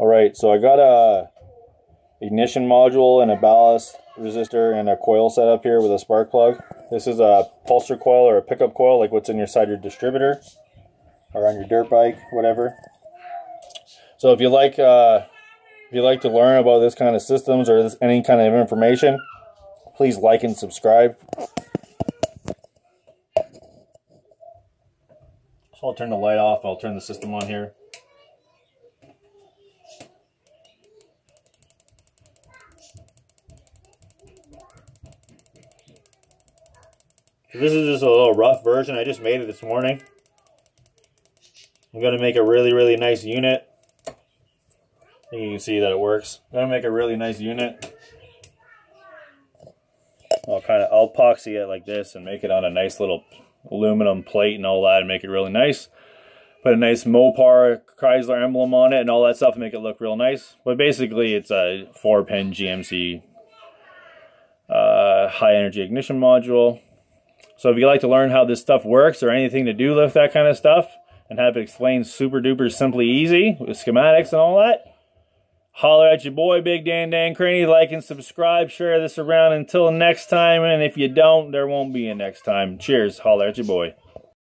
All right, so I got a ignition module and a ballast resistor and a coil set up here with a spark plug. This is a pulser coil or a pickup coil, like what's in your side your distributor or on your dirt bike, whatever. So if you like, uh, if you like to learn about this kind of systems or this, any kind of information, please like and subscribe. So I'll turn the light off. I'll turn the system on here. This is just a little rough version. I just made it this morning. I'm going to make a really, really nice unit. Think you can see that it works. I'm going to make a really nice unit. I'll kind of, I'll epoxy it like this and make it on a nice little aluminum plate and all that and make it really nice. Put a nice Mopar Chrysler emblem on it and all that stuff and make it look real nice. But basically it's a 4-pin GMC uh, high energy ignition module. So if you'd like to learn how this stuff works or anything to do with that kind of stuff and have it explained super duper simply easy with schematics and all that, holler at your boy Big Dan Dan Craney. Like and subscribe. Share this around until next time. And if you don't, there won't be a next time. Cheers. Holler at your boy.